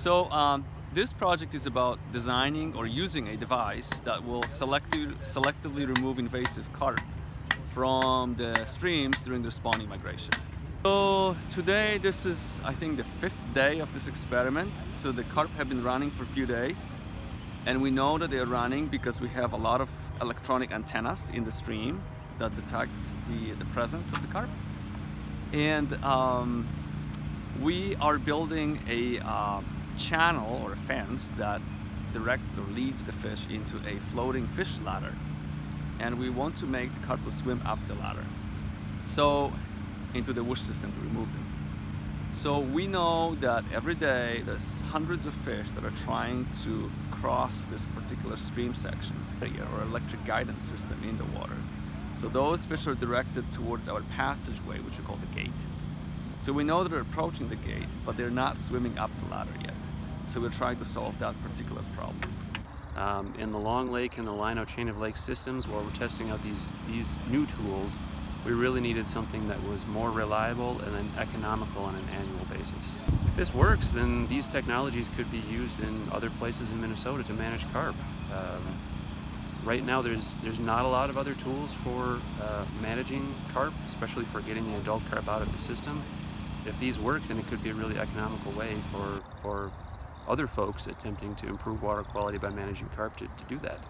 So um, this project is about designing or using a device that will selectively, selectively remove invasive carp from the streams during their spawning migration. So today this is I think the fifth day of this experiment. So the carp have been running for a few days and we know that they're running because we have a lot of electronic antennas in the stream that detect the, the presence of the carp. And um, we are building a uh, channel or a fence that directs or leads the fish into a floating fish ladder. And we want to make the carp swim up the ladder. So into the Whooshh system to remove them. So we know that every day there's hundreds of fish that are trying to cross this particular stream section or electric guidance system in the water. So those fish are directed towards our passageway, which we call the gate. So we know that they're approaching the gate, but they're not swimming up the ladder yet. So we're trying to solve that particular problem. Um, in the Long Lake and the Lino Chain of Lake systems, while we're testing out these, these new tools, we really needed something that was more reliable and then economical on an annual basis. If this works, then these technologies could be used in other places in Minnesota to manage carp. Um, right now there's there's not a lot of other tools for uh, managing carp, especially for getting the adult carp out of the system. If these work, then it could be a really economical way for, for other folks attempting to improve water quality by managing carp to, to do that.